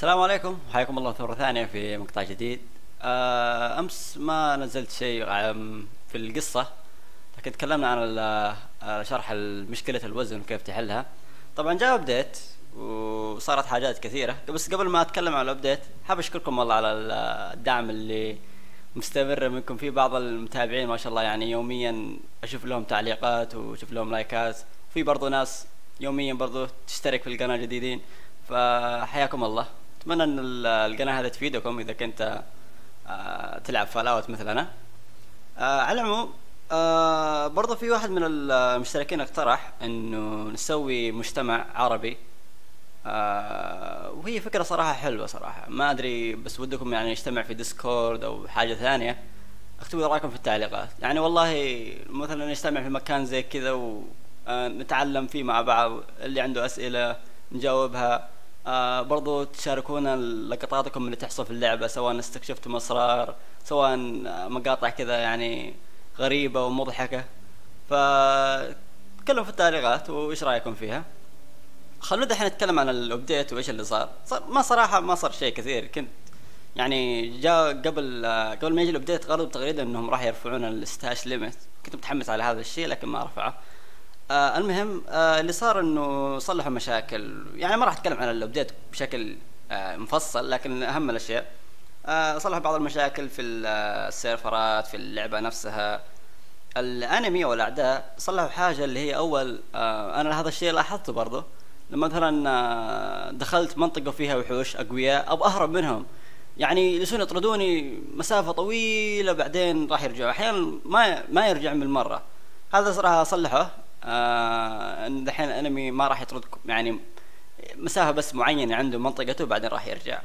السلام عليكم. حياكم الله مرة ثانية في مقطع جديد. آه، أمس ما نزلت شيء في القصة لكن تكلمنا عن آه، شرح مشكلة الوزن وكيف تحلها. طبعا جاء update وصارت حاجات كثيرة. بس قبل ما أتكلم عن ال update حاب أشكركم والله على ال- الدعم اللي مستمر منكم. في بعض المتابعين ما شاء الله يعني يوميا أشوف لهم تعليقات وأشوف لهم لايكات. في برضو ناس يوميا برضو تشترك في القناة جديدين. فحياكم الله. أتمنى إن ال- القناة هذه تفيدكم إذا كنت آه، تلعب Fallout مثلنا. آه على العموم آه برضو في واحد من المشتركين اقترح إنه نسوي مجتمع عربي. وهي فكرة صراحة حلوة صراحة. ما أدري بس ودكم يعني نجتمع في Discord أو حاجة ثانية. اكتبوا رايكم في التعليقات. يعني والله مثلا نجتمع في مكان زي كذا ونتعلم فيه مع بعض. اللي عنده أسئلة نجاوبها. آه برضو تشاركونا لقطاتكم اللي تحصل في اللعبة سواء استكشفتم أسرار سواء مقاطع كذا يعني غريبة ومضحكة. فتكلموا في التعليقات وإيش رأيكم فيها؟ خلونا دحين نتكلم عن ال update وإيش اللي صار. صار ما صراحة ما صار شيء كثير. كنت يعني جاء قبل آه، قبل ما يجي ال update قالوا تقريبا إنهم راح يرفعون ال stash limit كنت متحمس على هذا الشيء لكن ما رفعه. آه المهم آه اللي صار إنه صلحوا مشاكل. يعني ما راح أتكلم عن الابديت بشكل آه مفصل لكن أهم الأشياء آه صلحوا بعض المشاكل في آه، السيرفرات في اللعبة نفسها. الأنمي والأعداء صلحوا حاجة اللي هي أول آه أنا هذا الشيء لاحظته برضه لما مثلا آه دخلت منطقة فيها وحوش أقوياء أبغى أهرب منهم. يعني يجلسون يطردوني مسافة طويلة بعدين راح يرجعوا. أحيانا ما ما يرجع بالمرة هذا صراحة صلحه. آه دحين ال enemy ما راح يطردك يعني مسافة بس معينة عنده منطقته بعدين راح يرجع.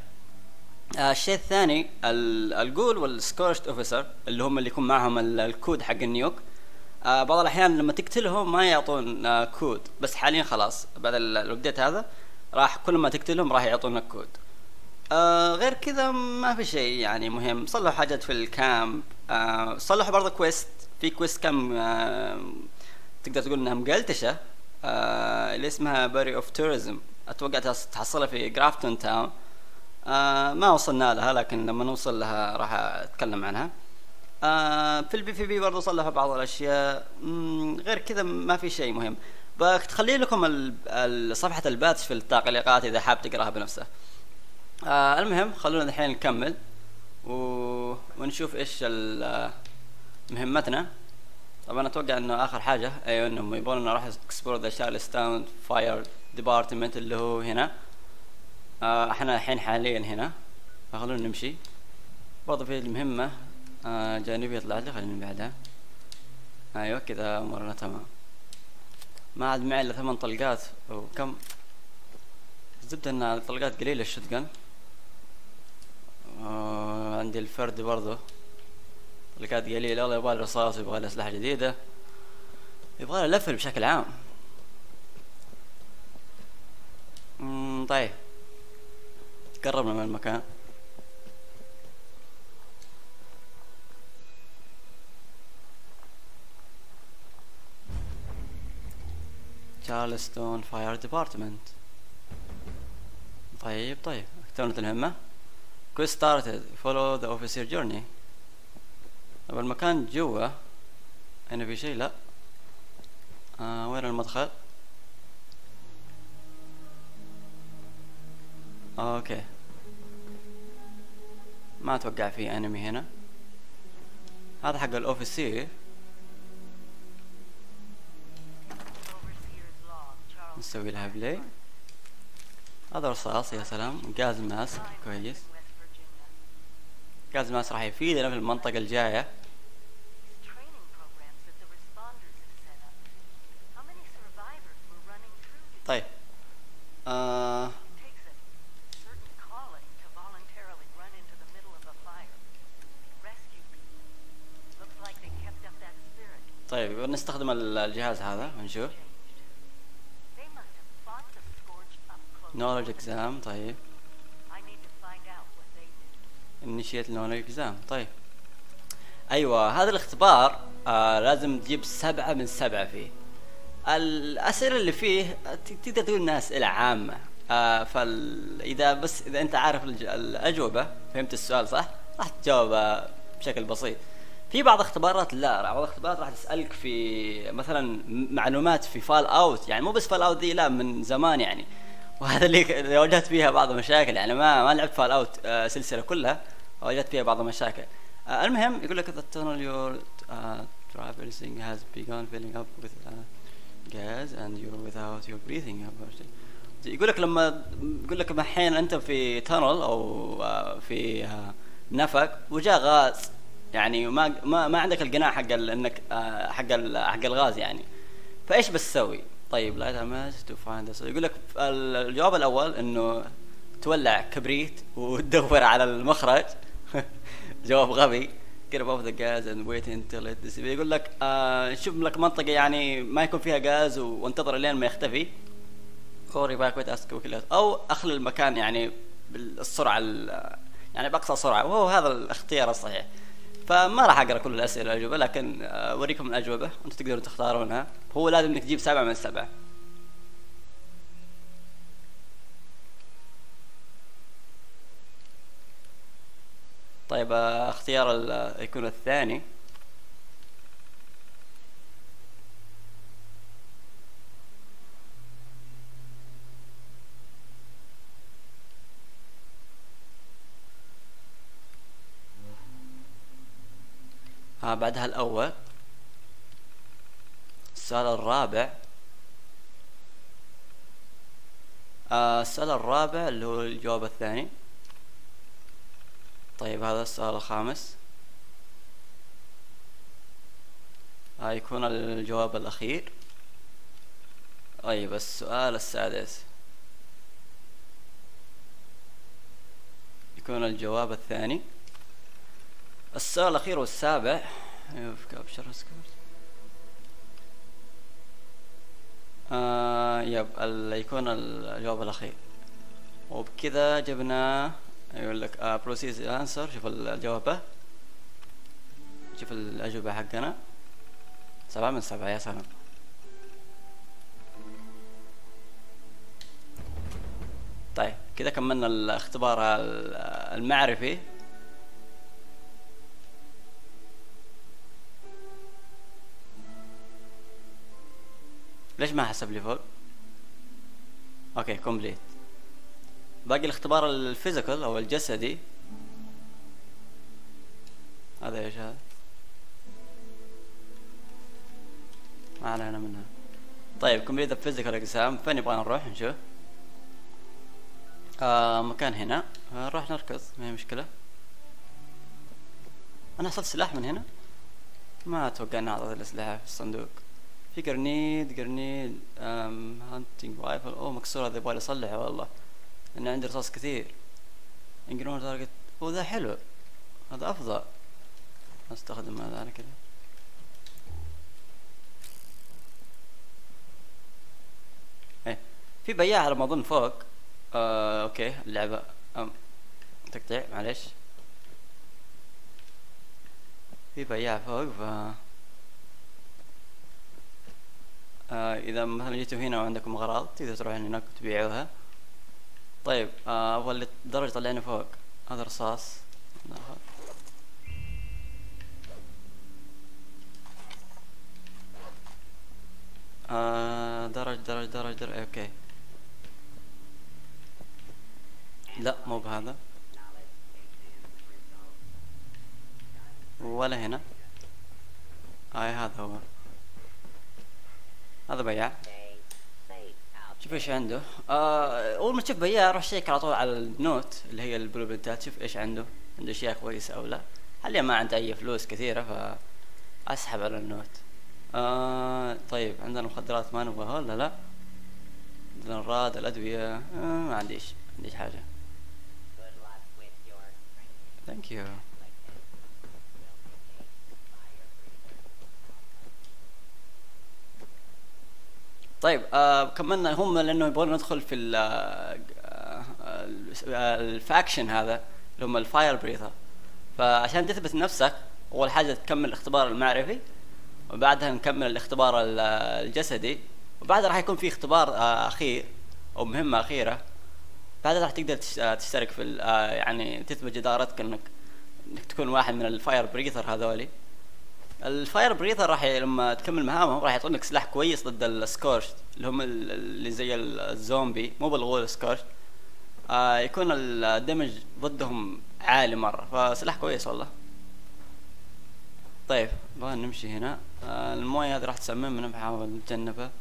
آه الشيء الثاني ال- ال ghoul وال scorched officer اللي هم اللي يكون معهم ال- الكود حق ال nuke. آه بعض الأحيان لما تقتلهم ما يعطون آه كود بس حاليا خلاص بعد ال- ال update هذا راح كل ما تقتلهم راح يعطونك كود. آه غير كذا ما في شيء يعني مهم. صلحوا حاجات في ال camp. آه صلحوا برضه quest في quest كم آه تقدر تقول إنها مقلتشة آه اللي اسمها Bureau of Tourism أتوقع تحص- تحصلها في Grafton town آه ما وصلنا لها لكن لما نوصل لها راح أتكلم عنها. آه في ال PvP برضه صلحوا بعض الأشياء. غير كذا ما في شيء مهم. بخلي لكم صفحة ال patch في التعليقات إذا حاب تقراها بنفسه. آه المهم خلونا الحين نكمل و... ونشوف إيش مهمتنا. طبعا أتوقع إنه آخر حاجة أيوه انهم يبغون نروح explore the Charleston Fire Department اللي هو هنا. آه إحنا الحين حاليا هنا. فخلونا نمشي. برضه في المهمة آه جانبية طلعت لي خلينا نبعدها أيوه كذا أمورنا تمام. ما عاد معي إلا ثمان طلقات. وكم؟ الزبدة إن الطلقات قليلة الشوت جن آه عندي الفرد برضه طلقات قليلة والله يبغى رصاص ويبغى له أسلحة جديدة. يبغى له لفل بشكل عام. مم، طيب. قربنا من المكان. Charleston Fire Department طيب طيب. اكتملت المهمة quest started follow the officer journey طب المكان جوا هنا في شيء لا. آه وين المدخل؟ okay. ما أتوقع في enemy هنا. هذا حق ال officer نسوي لها play هذا رصاص يا سلام. gas mask كويس. gas mask راح يفيدنا في المنطقة الجاية. طيب. آه. طيب نستخدم الجهاز هذا ونشوف knowledge exam طيب. Did. initiate knowledge exam طيب. أيوه هذا الاختبار آه لازم تجيب سبعة من سبعة فيه. الأسئلة اللي فيه تقدر تقول إنها أسئلة عامة. آه فاذا بس إذا أنت عارف الأجوبة فهمت السؤال صح؟ راح تجاوب آه، بشكل بسيط. في بعض اختبارات لا بعض الاختبارات راح تسألك في مثلا معلومات في فال أوت. يعني مو بس فال أوت دي لا من زمان يعني. وهذا اللي اللي واجهت فيها بعض المشاكل. يعني ما ما لعبت فال أوت آه سلسلة كلها. واجهت فيها بعض المشاكل. آه المهم يقول لك the tunnel your uh, traversing has begun filling up with uh, gas and you're without your breathing. يقول لك لما يقول لك الحين أنت في tunnel أو آه، في آه، نفق وجاء غاز. يعني ما ما ما عندك القناع حق إنك آه، حق حق الغاز يعني. فإيش بتسوي؟ طيب light a match to find يقول لك ال- الجواب الأول إنه تولع كبريت وتدور على المخرج. جواب غبي. get gas and wait until it dissipates يقول لك آه شوف لك منطقة يعني ما يكون فيها غاز وانتظر لين ما يختفي. Or evacuate as quickly أو أخلي المكان يعني بالسرعة ال- يعني بأقصى سرعة. وهو هذا الاختيار الصحيح. فما راح أقرأ كل الأسئلة الاجوبه لكن آه، أوريكم الأجوبة. وأنتم تقدروا تختارونها. هو لازم إنك تجيب سبعة من سبعه طيب اختيار يكون الثاني. آه بعدها الأول. السؤال الرابع. آه السؤال الرابع اللي هو الجواب الثاني. طيب هذا السؤال الخامس. آه يكون الجواب الأخير. طيب السؤال السادس. يكون الجواب الثاني. السؤال الأخير والسابع. you've captured scorched آه يب يكون الجواب الأخير. وبكذا جبنا يقول لك آه process answer شوف الجواب. شوف الأجوبة حقنا. سبعة من سبعة. يا سلام. طيب كذا كملنا الاختبار ال- المعرفي. ليش ما حسب لي فوق؟ okay complete باقي الاختبار ال physical أو الجسدي. هذا إيش هذا؟ ما علينا منها. طيب complete ال physical exam فين يبغى نروح نشوف؟ آه مكان هنا. آه نروح نركض ما هي مشكلة. أنا حصلت سلاح من هنا؟ ما أتوقع اني أعطيت الاسلحة في الصندوق. في grenade grenade hunting rifle أوه مكسور هذا يبغى يصلحه والله. لأن عندي رصاص كثير. انجنور target ذا حلو. هذا أفضل. أستخدم هذا أنا كذا إيه. في بياع على ما أظن فوق. آه أوكي. اللعبة. أم. تقطيع. معلش في بياع فوق ف آه إذا مثلا جيتوا هنا وعندكم اغراض تقدروا تروحون هناك وتبيعوها. طيب آه أبغى اللي درج طلعني فوق. هذا رصاص. ناخذ آه درج درج درج درج okay. لا مو بهذا. ولا هنا. هاي هذا هو. هذا بياع. شوف إيش عنده. آه اول ما تشوف بياع روح شيك على طول على ال note اللي هي ال blueprintات شوف إيش عنده. عنده أشياء كويسة أو لا. حاليا ما عنده أي فلوس كثيرة ف أسحب على ال note. آه طيب عندنا مخدرات ما نبغاها ولا لا؟ عندنا ال Rad الأدوية. آه ما عنديش. ما عنديش حاجة. thank you طيب آه كملنا. هم لأنه يبغون ندخل في ال- آه، آه، ال faction هذا اللي هم ال Fire Breather فعشان تثبت نفسك أول حاجة تكمل الاختبار المعرفي وبعدها نكمل الاختبار ال- الجسدي وبعدها راح يكون في اختبار آه، أخير أو مهمة أخيرة. بعدها راح تقدر تش- تشترك في يعني تثبت جدارتك إنك إنك تكون واحد من ال Fire Breather هذولي. ال Fire Breather راح لما تكمل مهامهم راح يعطونك سلاح كويس ضد ال Scorch اللي هم ال- اللي زي ال- الزومبي. مو بال ghoul Scorch آه يكون ال damage ضدهم عالي مرة. فسلاح كويس والله. طيب نبغى نمشي هنا. آه الموية هذه راح تسممنا بحاول نتجنبها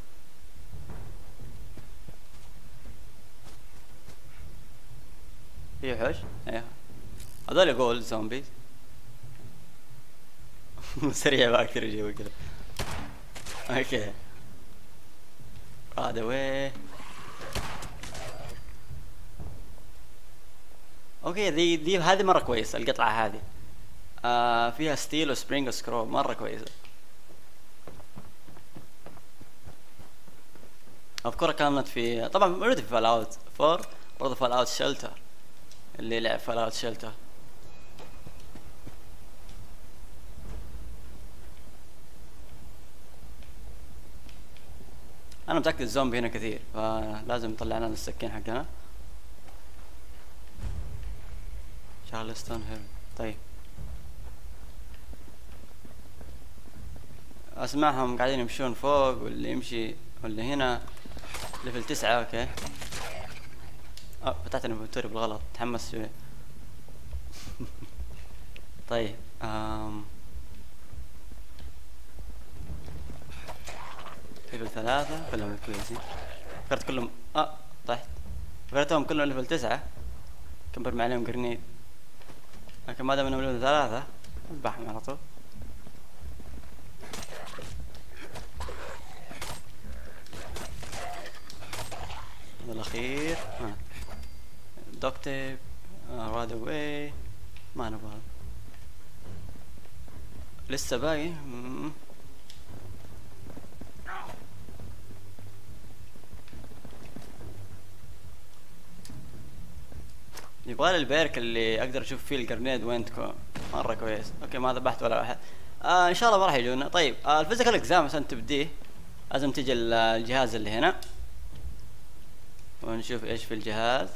في حوش أيوه هذول ghoul zombies. سريع بقى كثير يجيبوا كذا okay. هذا وين okay ذي ذي هذه مرة كويسة القطعة هذه. آه فيها steel و spring و screw مرة كويسة. أذكرها كانت في طبعا موجوده في Fallout 4 برضه Fallout Shelter اللي لعب Fallout Shelter أنا متأكد الزومبي هنا كثير فلازم نطلع لنا السكين حقنا. Charleston هيل طيب. أسمعهم قاعدين يمشون فوق واللي يمشي واللي هنا. level تسعة okay. آه فتحت ال inventory بالغلط تحمس شوي. طيب آم. level ثلاثة كلهم كويسين. فكرت كلهم آه طحت فكرتهم كلهم level تسعة. كبر عليهم grenade لكن ما دام إنهم level ثلاثة أذبحهم على طول. هذا الأخير. آه. duct tape RadAway ما نبغى. لسه باقي؟ يبغالي ال perk اللي أقدر أشوف فيه ال grenade وين تكون. مره كويس. okay ما ذبحت ولا واحد. آه إن شاء الله ما راح يجونا طيب آه ال physical exam عشان تبديه لازم تجي ال- الجهاز اللي هنا. ونشوف إيش في الجهاز.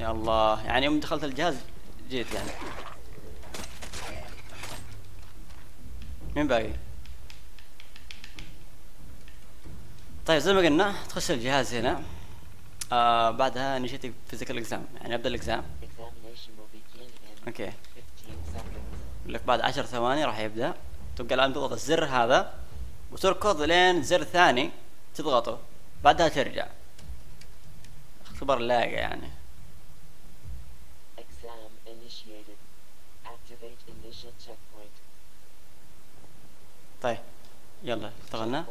يا الله يعني يوم دخلت الجهاز جيت يعني. مين باقي؟ طيب زي ما قلنا تخش الجهاز هنا. آه بعدها initiate physical exam يعني أبدأ ال exam okay. 15 seconds. يقول لك بعد عشر ثواني راح يبدأ. تبقى الآن تضغط الزر هذا. وتركض لين زر ثاني تضغطه. بعدها ترجع. اختبار لاقة يعني. طيب. يلا اشتغلنا.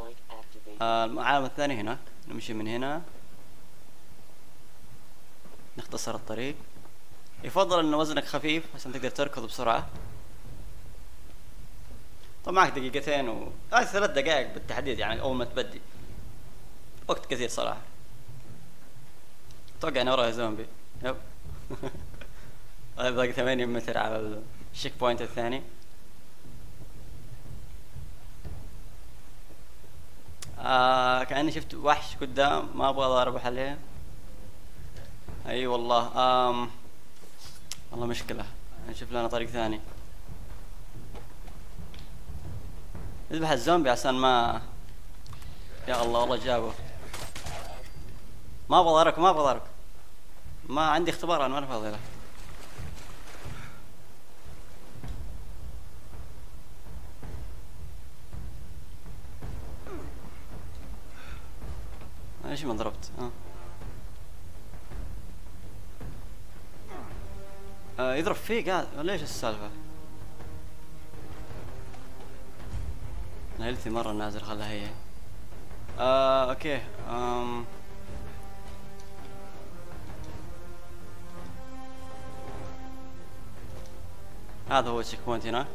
آه العالم الثاني هناك. نمشي من هنا. نختصر الطريق. يفضل إن وزنك خفيف عشان تقدر تركض بسرعة. طب معك دقيقتين و آه ثلاث دقائق بالتحديد يعني أول ما تبدي. وقت كثير صراحة. أتوقع انه وراي زومبي. yep. باقي 80 متر على ال checkpoint الثاني. آه كأني شفت وحش قدام ما أبغى اضرب عليه. أي والله آم والله مشكلة. نشوف لنا طريق ثاني. اذبح الزومبي عشان ما يا الله والله جابه. ما أبغى ما أبغى ما عندي اختبار أنا ما فاضي له ليش ما ضربت؟ آه. آه يضرب فيه قاعد ليش السالفة؟ health ي مرة نازل خلها هي. آه okay. آم. هذا هو ال checkpoint هناك.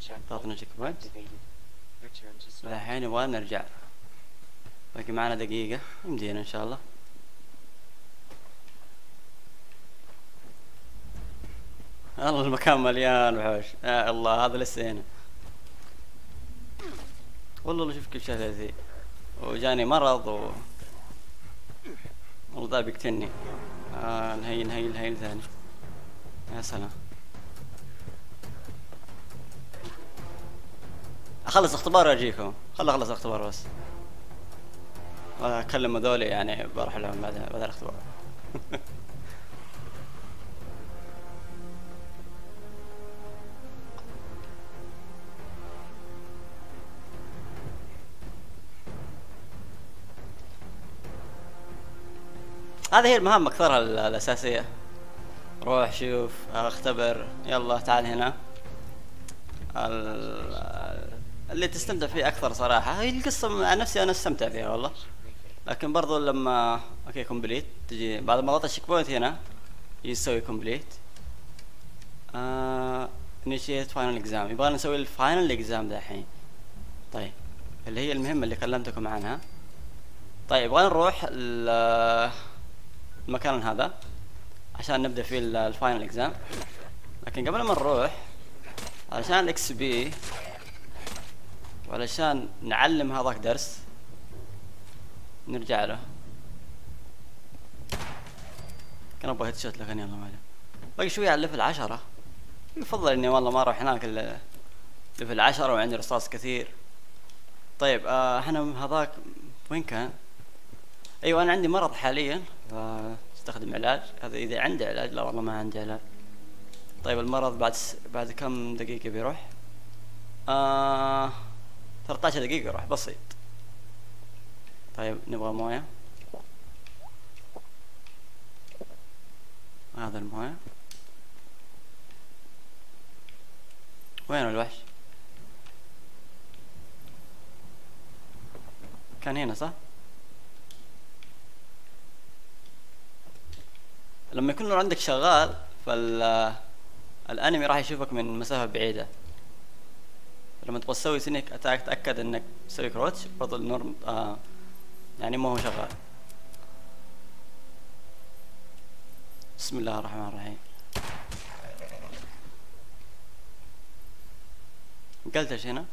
Checkpoint checkpoint. الحين نبغى نرجع. باقي معنا دقيقة يمدينا إن شاء الله. الله المكان مليان وحوش. يا الله هذا لسه هنا والله والله شوف كيف شغله ذي وجاني مرض و والله ذا بيقتلني. آه نهيل نهيل نهيل ثاني يا سلام. أخلص اختبار وأجيكم. خل أخلص اختبار بس. اكلم هذول يعني بروح لهم بعد بعد الاختبار هذه هي المهام أكثرها ال- الأساسية. روح شوف اختبر يلا تعال هنا. ال- اللي تستمتع فيه أكثر صراحة. هي القصة مع نفسي أنا أستمتع فيها والله. لكن برضو لما okay complete تجي بعد ما ضغط ال checkpoint هنا يجي تسوي complete initiate final exam يبغى نسوي ال final exam دحين طيب اللي هي المهمة اللي كلمتكم عنها. طيب يبغى نروح ال- المكان هذا عشان نبدأ فيه ال- الفاينل اكزام لكن قبل ما نروح علشان الاكس بي وعلشان نعلم هذاك درس نرجع له. كان أبغى هيد شوت لكن يلا ما عليه. باقي شوية على الليفل عشرة. يفضل إني والله ما أروح هناك إلا ليفل عشرة وعندي رصاص كثير. طيب آه هذاك وين كان؟ أيوه أنا عندي مرض حاليا. فاستخدم علاج. هذا إذا عندي علاج لا والله ما عندي علاج. طيب المرض بعد س... بعد كم دقيقة بيروح؟ آه 13 دقيقة يروح بسيط. طيب نبغى موية هذا الموية وين الوحش؟ كان هنا صح؟ لما يكون النور عندك شغال فال الانمي راح يشوفك من مسافة بعيدة لما تبغى تسوي سنك أتاك تأكد إنك تسوي كروتش برضو النور آه يعني ما هو شغال. بسم الله الرحمن الرحيم. قلت إيش هنا؟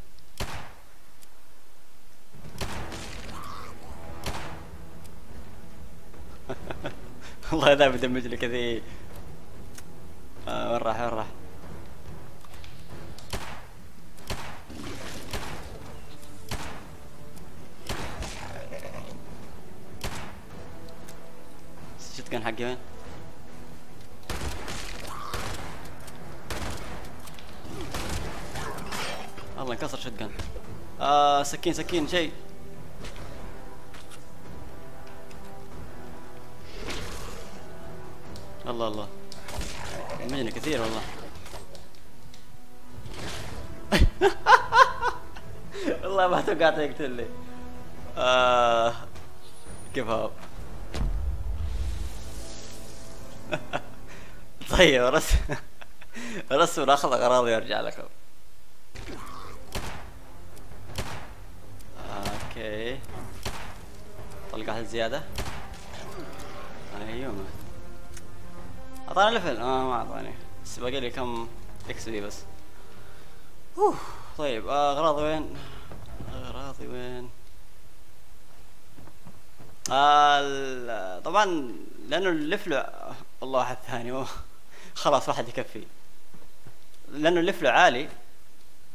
والله ذا بدمج لي كذي. آه وين راح وين راح؟ كان حقي وين؟ الله انكسر جن آه سكين سكين شيء. الله الله. مجني كثير والله. والله ما توقعت يقتل لي آه كيف هو طيب رس رس وناخذ أغراض ويرجع لكم أوكي. طلقة الزيادة أيوه. أعطاني ليفل آه ما أعطاني. بس باقي لي كم إكس بي بس. أوه. طيب اغراضي وين؟ اغراضي وين؟ آه طبعا لأنه اللفل والله واحد ثاني. خلاص واحد يكفي. لأنه اللفل عالي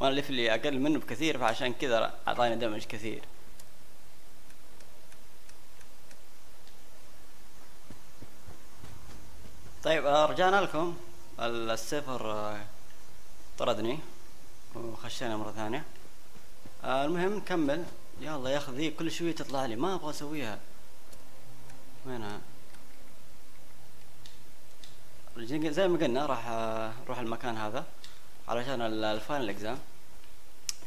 وأنا لفلي أقل منه بكثير فعشان كذا أعطاني دمج كثير. طيب آه، رجعنا لكم. ال- السيفر آه، طردني وخشينا مرة ثانية. آه، المهم نكمل. يلا يا أخي ذي كل شوية تطلع لي ما أبغى أسويها. وينها؟ زي ما قلنا راح نروح المكان هذا علشان ال- الفاينل اكزام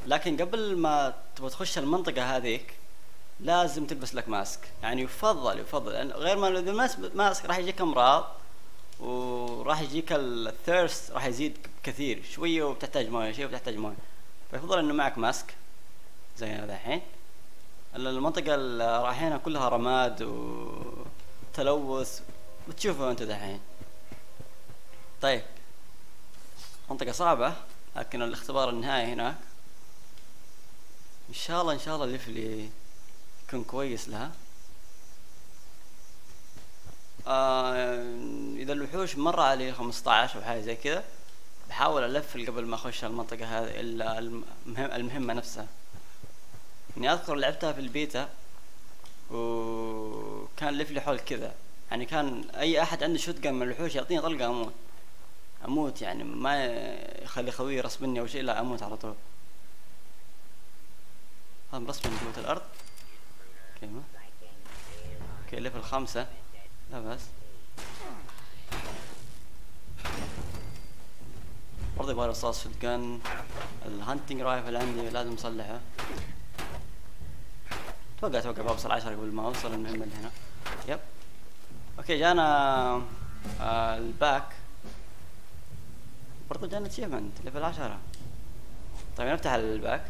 لكن قبل ما تبغى تخش المنطقة هذيك لازم تلبس لك ماسك. يعني يفضل يفضل. لأن غير ما لبست ماسك راح يجيك أمراض وراح يجيك الثيرست راح يزيد كثير. شوية وبتحتاج موية شوية وبتحتاج موية. فيفضل إنه معك ماسك. زي هذا الحين. ال- المنطقة اللي رايحينها كلها رماد وتلوث بتشوفه أنت دحين. طيب. منطقة صعبة لكن الاختبار النهائي هناك. إن شاء الله إن شاء الله الليفلي يكون كويس لها. آه إذا الوحوش مر علي 15 أو حاجة زي كذا بحاول الفل قبل ما أخش المنطقة هذه المهمة نفسها. اني أذكر لعبتها في البيتا وكان لفلي حول كذا. يعني كان أي أحد عنده شوت من الوحوش يعطيني طلقة أموت. أموت يعني ما يخلي خويه يرسم مني أو شيء لا أموت على طول. هذا مرسم من جوة الأرض. أوكي أوكي ليفل خمسة. لا بس برضه يبغى رصاص شوت جن الهانتنج رايفل عندي لازم أصلحه. أتوقع أتوقع بوصل عشرة قبل ما أوصل المهمة اللي هنا. يب. أوكي جانا آه الباك برضو جانا اتشيفمنت ليفل عشرة. طيب نفتح الباك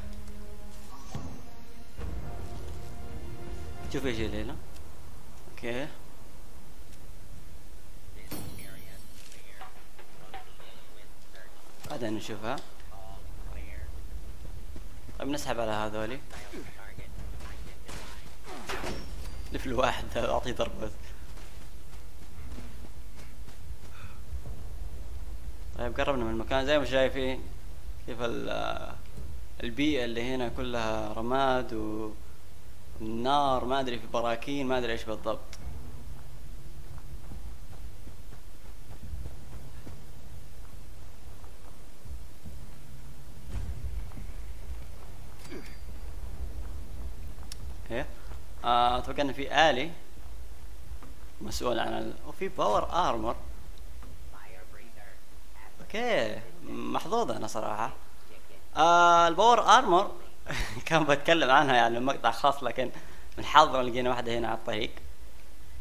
شوف إيش الليلة أوكي. بعدين نشوفها. طيب نسحب على هذولي. لفل واحد أعطيه ضربة. طيب قربنا من المكان. زي ما شايفين كيف البيئة اللي هنا كلها رماد و النار ما أدري في براكين ما أدري إيش بالضبط. إيه آه أتوقع إن في آلي مسؤول عن ال... وفي باور ارمر أوكي محظوظ أنا صراحة. آه الباور ارمر كان بتكلم عنها يعني مقطع خاص لكن من حظنا لقينا واحدة هنا على الطريق.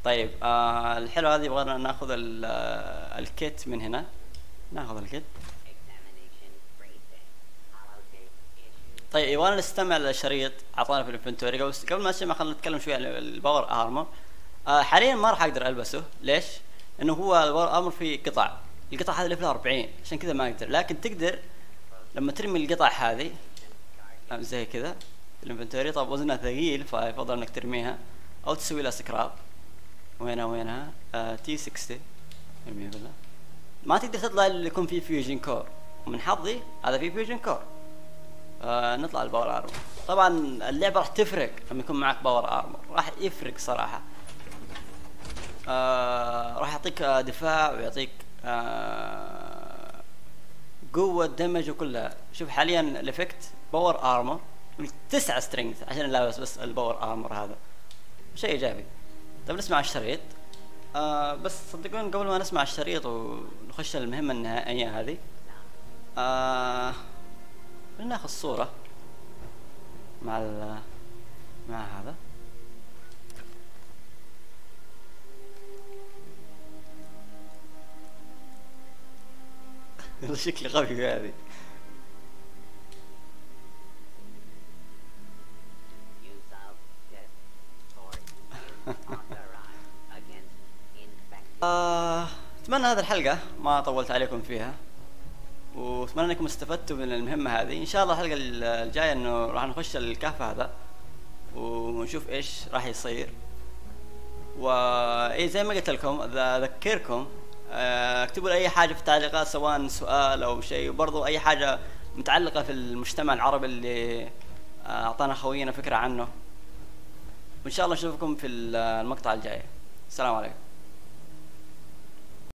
طيب آه الحلو هذه يبغانا ناخذ الكيت من هنا. ناخذ الكيت. طيب يبغانا نستمع للشريط اعطانا في الإنفنتوري. قبل ما نسمع خلينا نتكلم شوي عن الباور ارمر آه حاليا ما راح أقدر ألبسه. ليش؟ إنه هو الباور ارمر فيه قطع. القطع هذه ليفل 40 عشان كذا ما أقدر. لكن تقدر لما ترمي القطع هذه زي كذا الإنفنتوري طب وزنها ثقيل فيفضل إنك ترميها أو تسوي لها سكراب وينها وينها؟ تي 60 ارميها بالله ما تقدر تطلع اللي يكون فيه فيوجن كور ومن حظي هذا فيه فيوجن كور آه نطلع الباور ارمر طبعا اللعبة راح تفرق لما يكون معك باور ارمر راح يفرق صراحة. آه راح يعطيك دفاع ويعطيك آه قوة دمج وكلها. شوف حاليا الافكت باور ارمر تسعة سترينث عشان لابس بس الباور ارمر هذا. شيء إيجابي. طيب نسمع الشريط آه بس صدقون قبل ما نسمع الشريط ونخش المهمة النهائية هذه آه ناخذ صورة مع مع هذا. شكلي غبي هذه. آه، أتمنى هذه الحلقة ما طولت عليكم فيها. وأتمنى أنكم استفدتوا من المهمة هذه. إن شاء الله الحلقة الجاية إنه راح نخش الكهف هذا. ونشوف إيش راح يصير. وإيه زي ما قلت لكم أذكركم اكتبوا لي أي حاجة في التعليقات سواء سؤال أو شيء. وبرضو أي حاجة متعلقة في المجتمع العربي اللي أعطانا خوينا فكرة عنه. وإن شاء الله نشوفكم في المقطع الجاي. السلام عليكم.